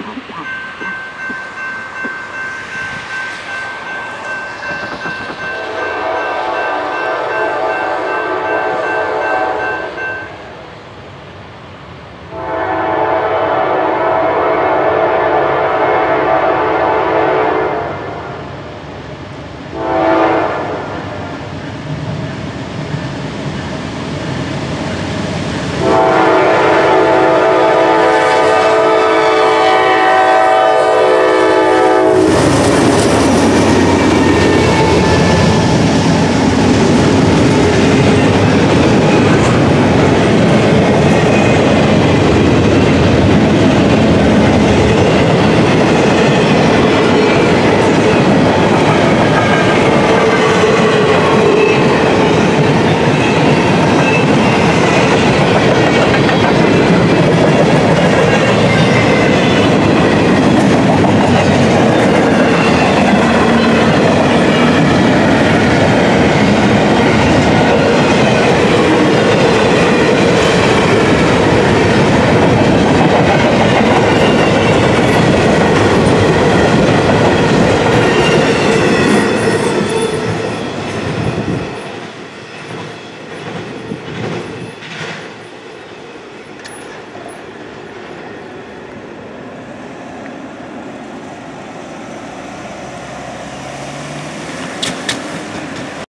pop, pop.